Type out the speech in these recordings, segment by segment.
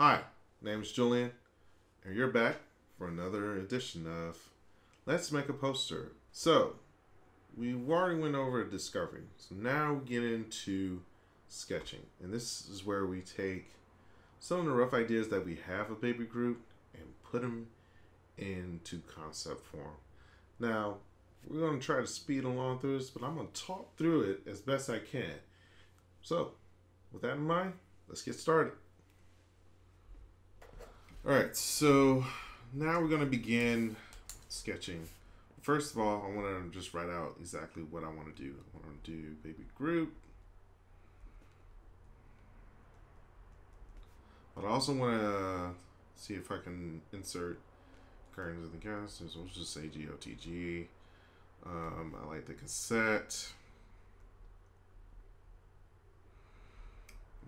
Hi, name is Julian, and you're back for another edition of Let's Make a Poster. So, we already went over discovery, so now we get into sketching, and this is where we take some of the rough ideas that we have of Baby Groot and put them into concept form. Now, we're going to try to speed along through this, but I'm going to talk through it as best I can. So, with that in mind, let's get started. All right, so now we're going to begin sketching. First of all, I want to just write out exactly what I want to do. I want to do Baby Groot. But I also want to see if I can insert Guardians of the Galaxy. So let's just say GOTG. Um, I like the cassette.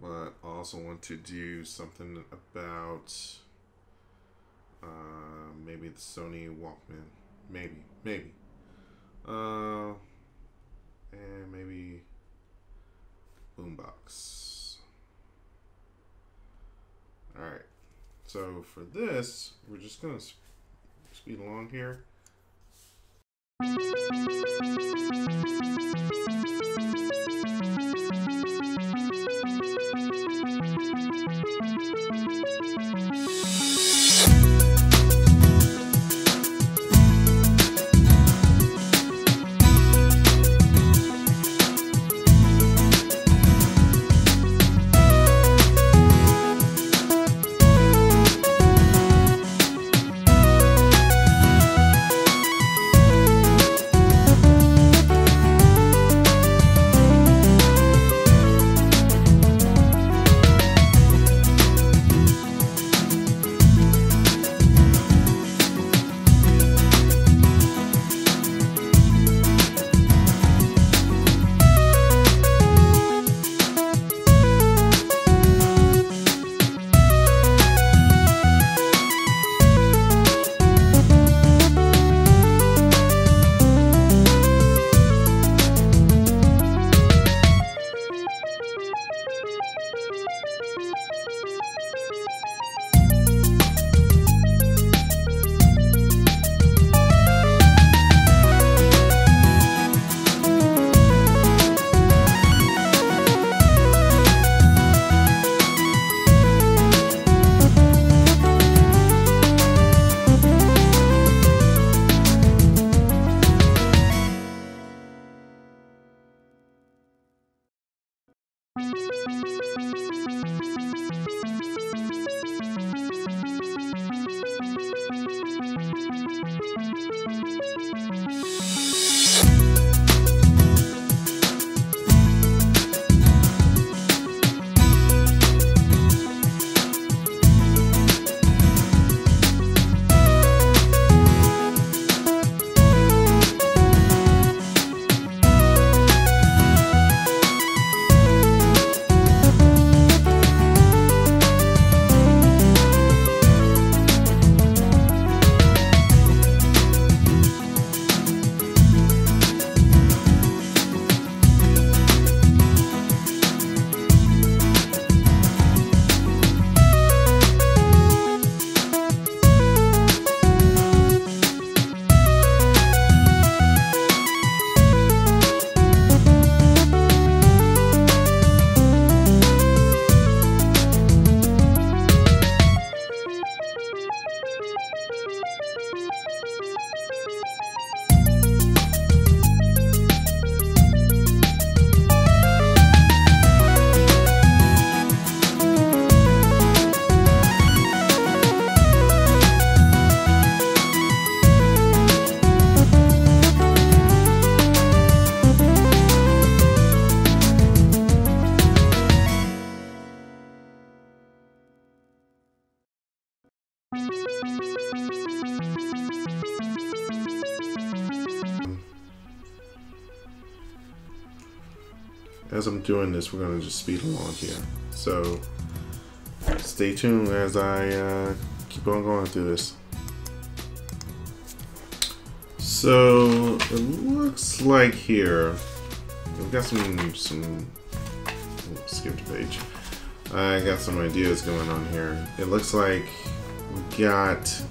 But I also want to do something about uh, maybe the Sony Walkman. Maybe, maybe. Uh, and maybe Boombox. Alright. So for this, we're just to speed along here. As I'm doing this, we're gonna just speed along here. So stay tuned as I uh, keep on going through this. So it looks like here we've got some some skip the page. I got some ideas going on here. It looks like we got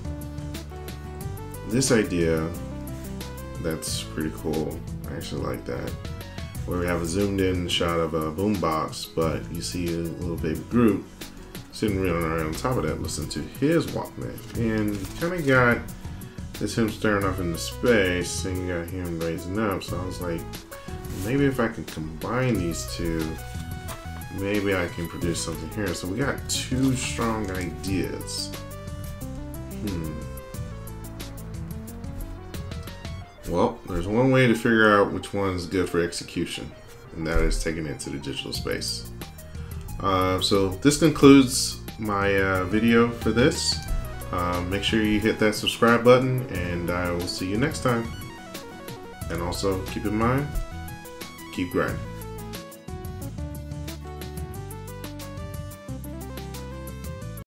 this idea that's pretty cool. I actually like that. Where we have a zoomed in shot of a boombox, but you see a little baby Groot sitting right on top of that listening to his Walkman. And kind of got this him staring off into space, and you got him raising up. So I was like, maybe if I can combine these two, maybe I can produce something here. So we got two strong ideas. Hmm. Well, there's one way to figure out which one's good for execution, and that is taking it to the digital space. Uh, so this concludes my uh, video for this. Uh, make sure you hit that subscribe button, and I will see you next time. And also keep in mind, keep grinding.